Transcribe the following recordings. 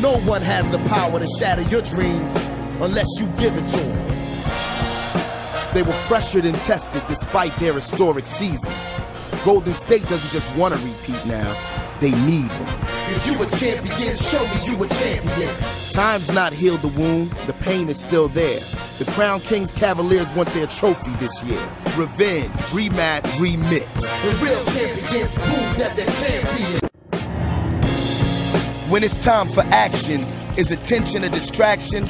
No one has the power to shatter your dreams unless you give it to them. They were pressured and tested despite their historic season. Golden State doesn't just want to repeat now, they need one. If you a champion, show me you a champion. Time's not healed the wound, the pain is still there. The Crown Kings Cavaliers want their trophy this year. Revenge, rematch, remix. The real champions prove that they're champions. When it's time for action, is attention a distraction?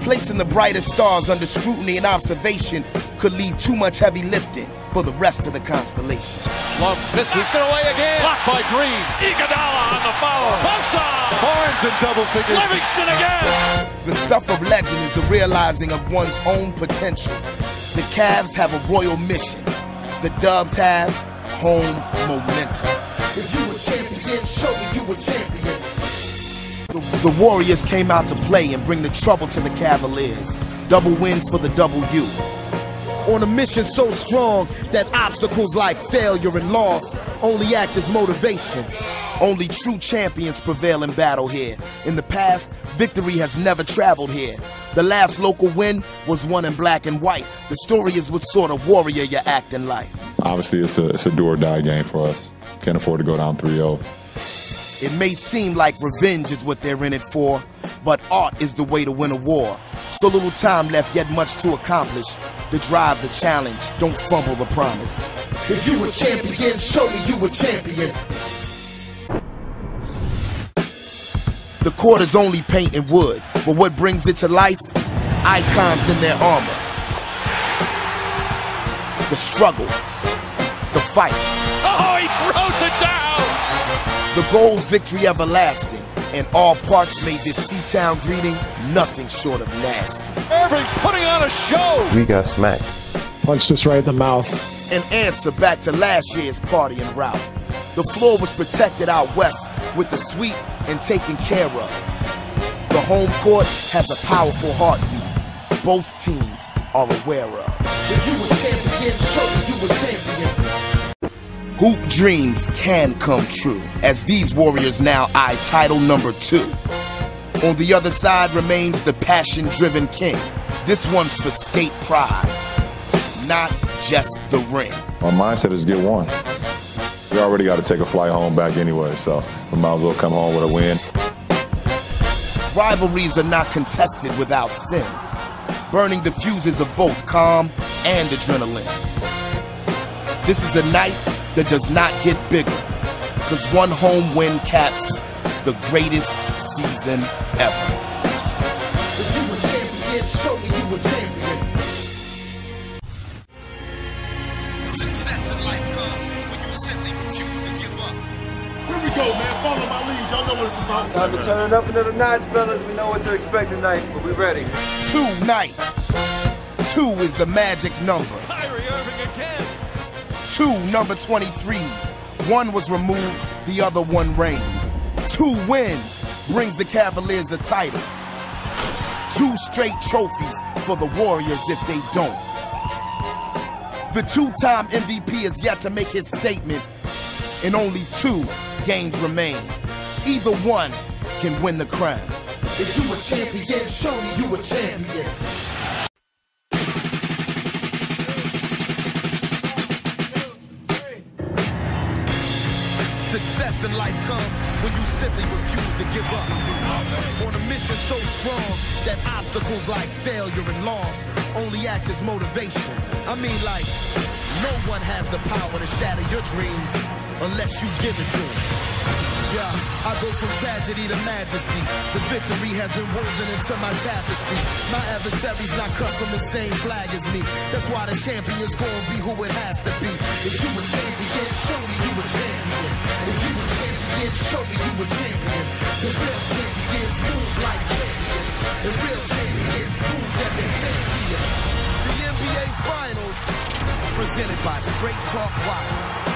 Placing the brightest stars under scrutiny and observation could leave too much heavy lifting for the rest of the constellation. Love misses it away again. Blocked by Green. Iguodala on the follow. Bosa. Barnes in double figures. Livingston again. The stuff of legend is the realizing of one's own potential. The Cavs have a royal mission. The Dubs have home momentum. If you a champion, show me you a champion. The, Warriors came out to play and bring the trouble to the Cavaliers. Double wins for the W. On a mission so strong that obstacles like failure and loss only act as motivation. Only true champions prevail in battle here. In the past, victory has never traveled here. The last local win was won in black and white. The story is what sort of warrior you're acting like. Obviously, it's a, it's a do or die game for us. Can't afford to go down 3 0. It may seem like revenge is what they're in it for, but art is the way to win a war. So little time left, yet much to accomplish. The drive, the challenge, don't fumble the promise. If you a champion, show me you a champion. The court is only paint and wood, but what brings it to life? Icons in their armor. The struggle, the fight. Oh, he throws it down. The goal's victory everlasting, and all parts made this C-Town greeting nothing short of nasty. Irving putting on a show. We got smacked. Punched us right in the mouth. An answer back to last year's party and route. The floor was protected out west with the sweep and taken care of. The home court has a powerful heartbeat. Both teams are aware of. If you a champion, show me you a champion. Hoop dreams can come true, as these Warriors now eye title number two. On the other side remains the passion driven king. This one's for state pride, not just the ring. My mindset is get one. We already got to take a flight home back anyway, so we might as well come home with a win. Rivalries are not contested without sin, burning the fuses of both calm and adrenaline. This is a night that does not get bigger, because one home win caps the greatest season ever. If you a champion, show me you a champion. Success in life comes when you simply refuse to give up. Here we go, man. Follow my lead. Y'all know what it's about. Time to turn it up another notch, fellas. We know what to expect tonight, but we ready. Two night. Two is the magic number. Kyrie Irving again. Two number 23s. One was removed, the other one reigned. Two wins brings the Cavaliers a title. Two straight trophies for the Warriors if they don't. The two-time MVP is yet to make his statement, and only two games remain. Either one can win the crown. If you a champion, show me you a champion. In life comes when you simply refuse to give up. On a mission so strong that obstacles like failure and loss only act as motivation. I mean, like, no one has the power to shatter your dreams unless you give it to them. Yeah, I go from tragedy to majesty. The victory has been woven into my tapestry. My adversary's not cut from the same flag as me. That's why the champion's gonna be who it has to be. If you a show me you a champion. The real champions move like champions. The real champions that they're champions. The NBA Finals, presented by Straight Talk Wire.